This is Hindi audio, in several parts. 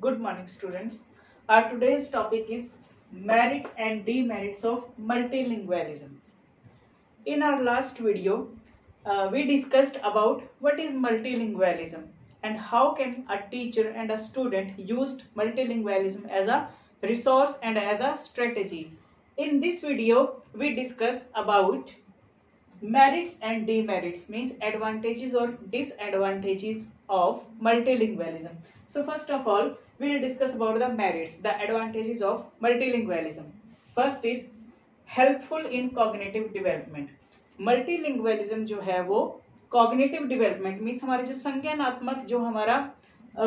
Good morning, students. Our today's topic is merits and demerits of multilingualism. In our last video, uh, we discussed about what is multilingualism and how can a teacher and a student use multilingualism as a resource and as a strategy. In this video, we discuss about merits and demerits means advantages or disadvantages of multilingualism. So first of all, we will discuss about the merits, the advantages of multilingualism. First is helpful in cognitive development. Multilingualism जो है वो कॉग्निटिव डेवलपमेंट मीन्स हमारे जो संज्ञानात्मक जो हमारा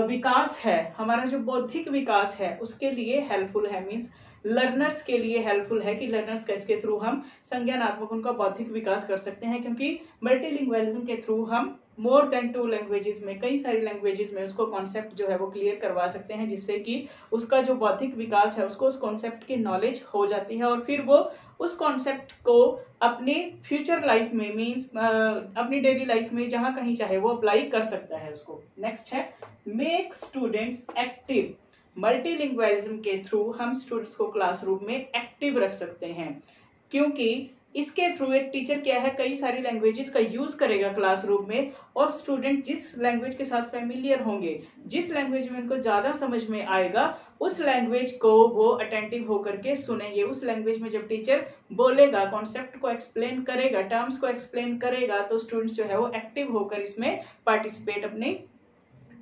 विकास है हमारा जो बौद्धिक विकास है उसके लिए हेल्पफुल है मीन्स लर्नर्स के लिए हेल्पफुल है कि लर्नर्स का इसके थ्रू हम संज्ञानात्मक उनका बौद्धिक विकास कर सकते हैं क्योंकि मल्टीलिंग्वलिज्म के थ्रू हम मोर देन टू लैंग्वेजेस में, कई सारी लैंग्वेजेस में उसको कॉन्सेप्ट जो है वो क्लियर करवा सकते हैं, जिससे कि उसका जो बौद्धिक विकास है, उसको उस कॉन्सेप्ट की नॉलेज हो जाती है और फिर वो उस कॉन्सेप्ट को अपनी फ्यूचर लाइफ में मीन्स अपनी डेली लाइफ में जहाँ कहीं चाहे वो अप्लाई कर सकता है उसको। नेक्स्ट है मेक स्टूडेंट्स एक्टिव मल्टीलिंग्वलिज्म के थ्रू हम स्टूडेंट्स को क्लासरूम में एक्टिव रख सकते हैं, क्योंकि इसके थ्रू एक टीचर क्या है? कई सारी लैंग्वेजेस का यूज़ करेगा क्लासरूम में और स्टूडेंट जिस लैंग्वेज के साथ फेमिलियर होंगे, जिस लैंग्वेज में उनको ज़्यादा समझ में आएगा, उस लैंग्वेज को वो अटेंटिव होकर के सुनेंगे। उस लैंग्वेज में जब टीचर बोलेगा कॉन्सेप्ट को एक्सप्लेन करेगा टर्म्स को एक्सप्लेन करेगा तो स्टूडेंट्स जो है वो एक्टिव होकर इसमें पार्टिसिपेट अपने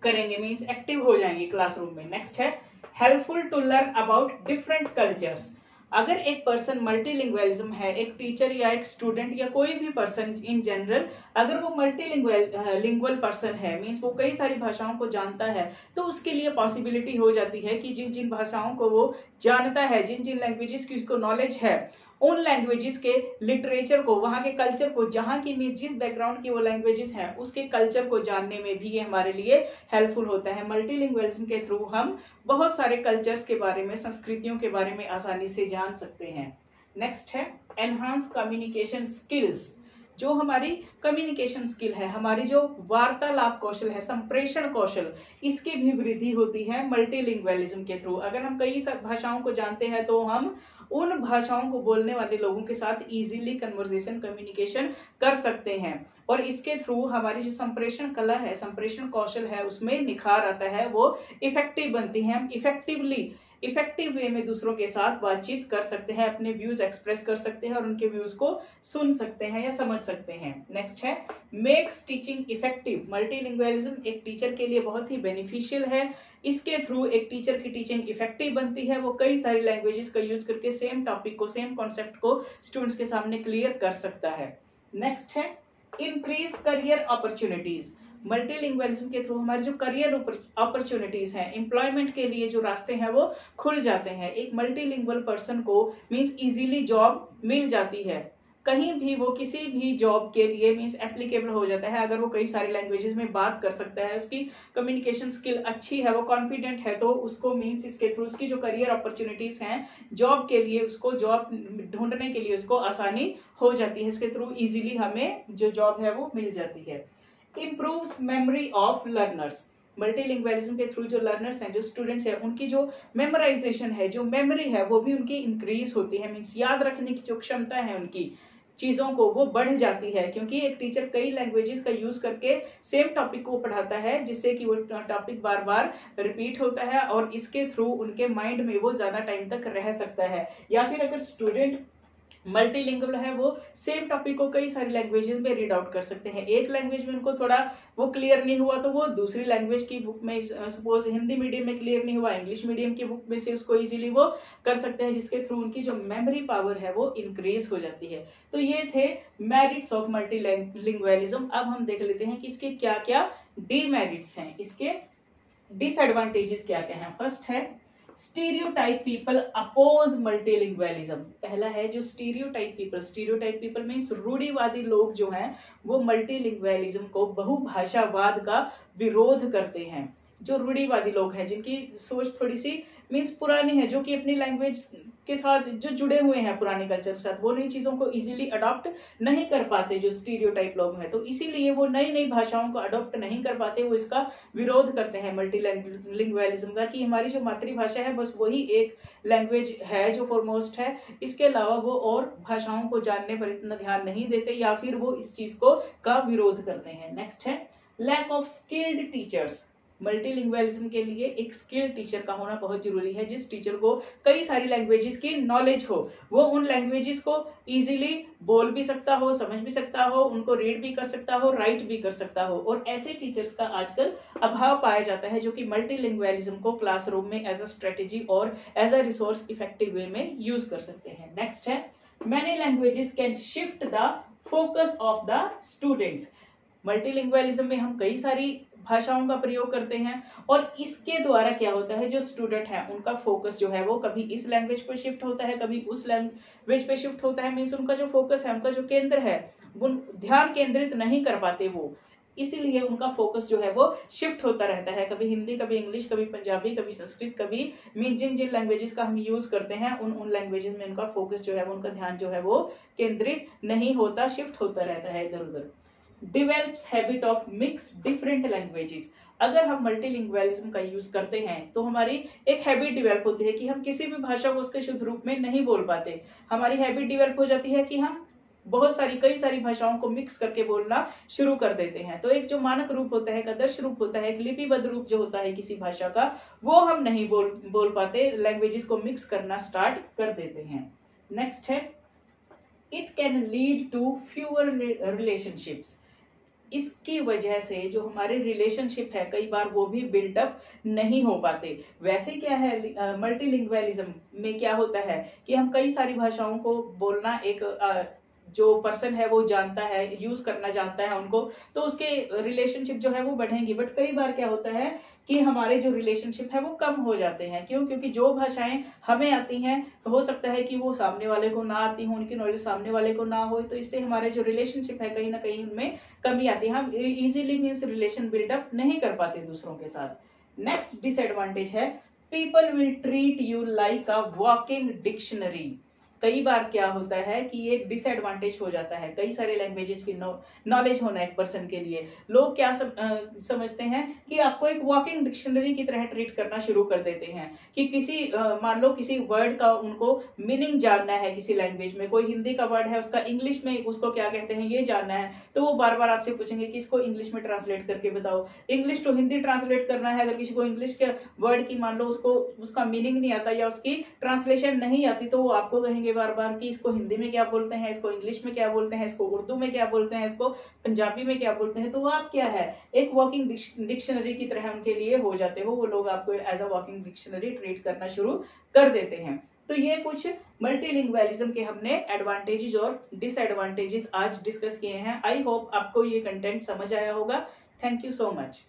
करेंगे मीन्स एक्टिव हो जाएँगे क्लासरूम में। नेक्स्ट है helpful to learn about different cultures अगर एक पर्सन मल्टीलिंग्वलिज्म है, एक टीचर या एक स्टूडेंट या कोई भी पर्सन इन जनरल अगर वो मल्टीलिंग्वल लिंग्वल पर्सन है मीन्स वो कई सारी भाषाओं को जानता है तो उसके लिए पॉसिबिलिटी हो जाती है कि जिन जिन भाषाओं को वो जानता है, जिन जिन लैंग्वेजेस की उसको नॉलेज है उन लैंग्वेजेस के लिटरेचर को, वहाँ के कल्चर को, जहाँ की मीन जिस बैकग्राउंड की वो लैंग्वेजेस हैं, उसके कल्चर को जानने में भी ये हमारे लिए हेल्पफुल होता है। मल्टीलिंग्वलिज्म के थ्रू हम बहुत सारे कल्चर्स के बारे में, संस्कृतियों के बारे में आसानी से जान सकते हैं। नेक्स्ट है एनहांस कम्युनिकेशन स्किल्स जो हमारी कम्युनिकेशन स्किल है, हमारी जो वार्तालाप कौशल है, संप्रेषण कौशल, इसकी भी वृद्धि होती है मल्टीलिंग्वलिज्म के थ्रू अगर हम कई भाषाओं को जानते हैं तो हम उन भाषाओं को बोलने वाले लोगों के साथ इजीली कन्वर्जेशन कम्युनिकेशन कर सकते हैं। और इसके थ्रू हमारी जो संप्रेषण कला है, संप्रेषण कौशल है, उसमें निखार आता है, वो इफ़ेक्टिव बनती है। हम इफेक्टिवली इफ़ेक्टिव वे में दूसरों के साथ बातचीत कर सकते हैं, अपने व्यूज़ एक्सप्रेस कर सकते हैं और उनके व्यूज़ को सुन सकते हैं या समझ सकते हैं। नेक्स्ट है मेक्स टीचिंग इफ़ेक्टिव मल्टीलिंग्वलिज्म एक टीचर के लिए बहुत ही बेनिफिशियल है। इसके थ्रू एक टीचर की टीचिंग इफ़ेक्टिव बनती है। वो कई सारी लैंग्वेजेस का यूज़ करके सेम टॉपिक को सेम कॉन्सेप्ट को स्टूडेंट्स के सामने क्लियर कर सकता है। नेक्स्ट है इंक्रीज करियर अपॉर्चुनिटीज़ मल्टीलिंग्वलिज्म के थ्रू हमारे जो करियर अपॉर्चुनिटीज़ हैं एम्प्लॉयमेंट के लिए जो रास्ते हैं वो खुल जाते हैं। एक मल्टीलिंग्वल पर्सन को मीन्स इजीली जॉब मिल जाती है। कहीं भी वो किसी भी जॉब के लिए मीन्स एप्लीकेबल हो जाता है। अगर वो कई सारी लैंग्वेजेस में बात कर सकता है, उसकी कम्युनिकेशन स्किल अच्छी है, वो कॉन्फिडेंट है तो उसको मीन्स इसके थ्रू उसकी जो करियर अपॉर्चुनिटीज़ हैं जॉब के लिए उसको जॉब ढूँढने के लिए उसको आसानी हो जाती है। इसके थ्रू इजीली हमें जो जॉब है वो मिल जाती है। Improve memory of learners multilingualism के थ्रू जो लर्नर्स हैं, जो स्टूडेंट्स हैं, उनकी जो मेमोराइजेशन है, जो मेमोरी है, वो भी उनकी इंक्रीज होती है. मीन्स याद रखने की जो क्षमता है उनकी, चीज़ों को, वो बढ़ जाती है. क्योंकि एक टीचर कई लैंग्वेजेस का यूज़ करके सेम टॉपिक को पढ़ाता है, जिससे कि वो टॉपिक बार बार रिपीट होता है और इसके थ्रू उनके माइंड में वो ज़्यादा टाइम तक रह सकता है. या फिर अगर स्टूडेंट मल्टीलिंगुअल है, वो सेम टॉपिक को कई सारी लैंग्वेजेस में रीड आउट कर सकते हैं। एक लैंग्वेज में उनको थोड़ा वो क्लियर नहीं हुआ तो वो दूसरी लैंग्वेज की बुक में सपोज़ हिंदी मीडियम में क्लियर नहीं हुआ इंग्लिश मीडियम की बुक में से उसको इजीली वो कर सकते हैं, जिसके थ्रू उनकी जो मेमोरी पावर है, वो इंक्रीज हो जाती है। तो ये थे मेरिट्स ऑफ़ मल्टीलिंग्वलिज्म अब हम देख लेते हैं कि इसके क्या क्या डीमेरिट्स हैं। इसके डिसएडवांटेजेस क्या क्या हैं। फ़र्स्ट है स्टीरियोटाइप पीपल अपोज मल्टीलिंग्वेलिज्म पहला है जो stereotype people stereotype people means रूढ़ीवादी लोग जो हैं, वो मल्टीलिंग्वेलिज्म को बहुभाषावाद का विरोध करते हैं। जो रूढ़ीवादी लोग हैं, जिनकी सोच थोड़ी सी मीन्स पुरानी है, जो कि अपनी लैंग्वेज के साथ जो जुड़े हुए हैं पुराने कल्चर के साथ, वो नई चीज़ों को इजीली अडॉप्ट नहीं कर पाते, जो स्टीरियो लोग हैं। तो इसीलिए वो नई नई भाषाओं को अडॉप्ट नहीं कर पाते, वो इसका विरोध करते हैं मल्टी लिंग्वेलिज्म का, कि हमारी जो मातृभाषा है, बस वही एक लैंग्वेज है जो फॉरमोस्ट है। इसके अलावा वो और भाषाओं को जानने पर इतना ध्यान नहीं देते, या फिर वो इस चीज़ को का विरोध करते हैं। नेक्स्ट है lack of skilled teachers multilingualism के लिए एक स्किल टीचर का होना बहुत ज़रूरी है, जिस टीचर को कई सारी लैंग्वेजेस की नॉलेज हो। वो उन लैंग्वेजेस को इजीली बोल भी सकता हो, समझ भी सकता हो, उनको रीड भी कर सकता हो राइट भी कर सकता हो। और ऐसे टीचर्स का आजकल अभाव पाया जाता है, जो कि मल्टीलिंग्वलिज्म को क्लासरूम में एज अ स्ट्रेटेजी और as a resource effective way में यूज़ कर सकते हैं। नेक्स्ट है many languages can shift the focus of the students multilingualism में हम कई सारी भाषाओं का प्रयोग करते हैं और इसके द्वारा क्या होता है, जो स्टूडेंट है, उनका फोकस जो है वो कभी इस लैंग्वेज पर शिफ्ट होता है, कभी उस लैंग्वेज पे शिफ्ट होता है मीन्स उनका जो फोकस है, उनका जो केंद्र है वो ध्यान केंद्रित नहीं कर पाते वो। इसीलिए उनका फोकस जो है वो शिफ्ट होता रहता है। कभी हिंदी, कभी इंग्लिश कभी पंजाबी, कभी संस्कृत, कभी मीन जिन जिन लैंग्वेजेस का हम यूज़ करते हैं, उन उन लैंग्वेजेस में उनका फोकस जो है वो, उनका ध्यान जो है वो केंद्रित नहीं होता शिफ्ट होता रहता है इधर उधर develops habit of mix different languages अगर हम मल्टीलिंग्वलिज्म का यूज़ करते हैं तो हमारी एक हैबिट डिवेल्प होती है कि हम किसी भी भाषा को उसके शुद्ध रूप में नहीं बोल पाते। हमारी हैबिट डिवेल्प हो जाती है कि हम बहुत सारी, कई सारी भाषाओं को मिक्स करके बोलना शुरू कर देते हैं। तो एक जो मानक रूप होता है एक आदर्श रूप होता है, एक लिपिबद्ध रूप जो होता है किसी भाषा का, वो हम नहीं बोल बोल पाते लैंग्वेजेस को मिक्स करना स्टार्ट कर देते हैं। नेक्स्ट है it can lead to fewer relationships इसकी वजह से जो हमारे रिलेशनशिप है, कई बार वो भी बिल्टअप नहीं हो पाते। वैसे क्या है मल्टीलिंग्वलिज्म में क्या होता है कि हम कई सारी भाषाओं को बोलना एक जो पर्सन है, वो जानता है यूज़ करना जानता है उनको तो उसके रिलेशनशिप जो है वो बढ़ेंगी। बट कई बार क्या होता है कि हमारे जो रिलेशनशिप है, वो कम हो जाते हैं। क्यों? क्योंकि जो भाषाएँ हमें आती हैं तो हो सकता है कि वो सामने वाले को ना आती हो, उनकी नॉलेज सामने वाले को ना हो तो इससे हमारे जो रिलेशनशिप है, कहीं ना कहीं उनमें कमी आती है। हम इजीली मीन्स रिलेशन बिल्डअप नहीं कर पाते दूसरों के साथ। नेक्स्ट डिसएडवांटेज है people will treat you like a walking dictionary कई बार क्या होता है कि ये डिसएडवांटेज हो जाता है। कई सारे लैंग्वेजेस की नॉलेज होना एक पर्सन के लिए। लोग क्या सम, आ, समझते हैं कि आपको एक वॉकिंग डिक्शनरी की तरह ट्रीट करना शुरू कर देते हैं कि किसी मान लो किसी वर्ड का उनको मीनिंग जानना है किसी लैंग्वेज में। कोई हिंदी का वर्ड है उसका इंग्लिश में उसको क्या कहते हैं ये जानना है। तो वो बार बार आपसे पूछेंगे कि इसको इंग्लिश में ट्रांसलेट करके बताओ। इंग्लिश टू हिंदी ट्रांसलेट करना है। अगर किसी को इंग्लिश के वर्ड की मान लो उसको उसका मीनिंग नहीं आता या उसकी ट्रांसलेशन नहीं आती तो वो आपको कहेंगे पूछेंगे बार बार कि इसको हिंदी में क्या बोलते हैं, इसको इंग्लिश में क्या बोलते हैं, इसको उर्दू में क्या बोलते हैं, इसको पंजाबी में क्या बोलते हैं तो आप क्या है? एक वॉकिंग डिक्शनरी की तरह उनके लिए हो जाते हो, वो लोग आपको as a walking dictionary treat करना शुरू कर देते हैं। तो ये कुछ मल्टीलिंग्वलिज्म के हमने एडवांटेजेस और डिसएडवांटेजेस आज डिस्कस किए हैं। आई होप आपको ये कंटेंट समझ आया होगा। Thank you so much